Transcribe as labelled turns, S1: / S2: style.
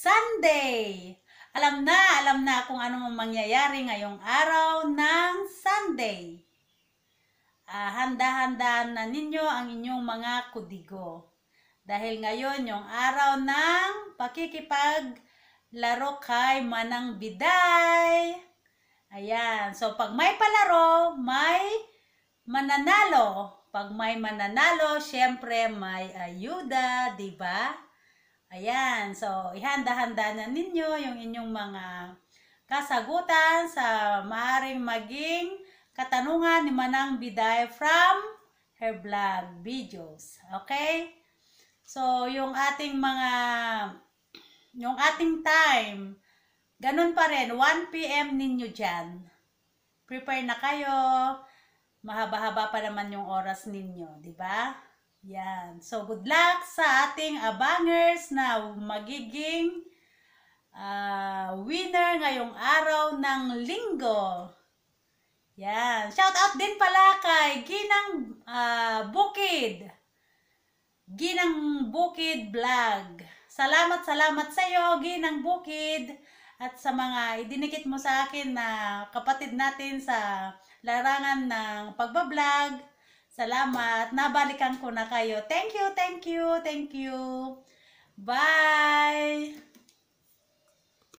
S1: Sunday! Alam na, alam na kung ano ang mangyayari ngayong araw ng Sunday. Ah, handa-handaan na ninyo ang inyong mga kudigo. Dahil ngayon yung araw ng pakikipaglaro kay Manang Biday. Ayan. So, pag may palaro, may mananalo. Pag may mananalo, syempre may ayuda, di ba? Ayan. So, ihanda-handa na ninyo yung inyong mga kasagutan sa maaring maging katanungan ni Manang Biday from her vlog videos. Okay? So, yung ating mga, yung ating time, ganun pa rin, 1 p.m. ninyo dyan. Prepare na kayo. Mahaba-haba pa naman yung oras ninyo, di ba? Yan. So, good luck sa ating abangers na magiging ah, winner ngayong araw ng linggo. Yan. Shout out din pala kay Ginang ah, Bukid. Ginang Bukid Vlog. Salamat, salamat sa iyo, Ginang Bukid. At sa mga idinikit mo sa akin na kapatid natin sa larangan ng pagbablog. Salamat. Nabalikan ko na kayo. Thank you, thank you, thank you. Bye!